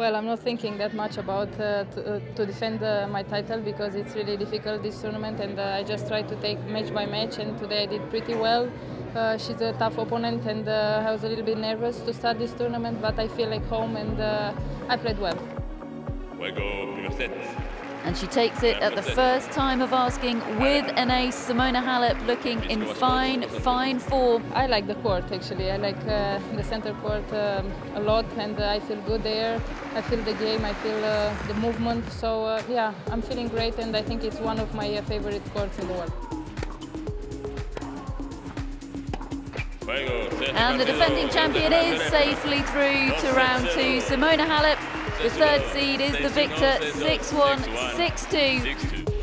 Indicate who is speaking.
Speaker 1: Well, I'm not thinking that much about uh, to, uh, to, defend uh, my title because it's really difficult this tournament, and uh, I just try to take match by match. And today I did pretty well. Uh, she's a tough opponent, and uh, I was a little bit nervous to start this tournament, but I feel like home, and I played well.
Speaker 2: And she takes it at the first time of asking with an ace. Simona Halep looking in fine, fine form.
Speaker 1: I like the court actually. I like uh, the center court um, a lot and uh, I feel good there. I feel the game, I feel uh, the movement. So uh, yeah, I'm feeling great and I think it's one of my uh, favorite courts in the world.
Speaker 2: And the defending champion is safely through to round two. Simona Halep the third seed is the victor, 6-1, 6-2.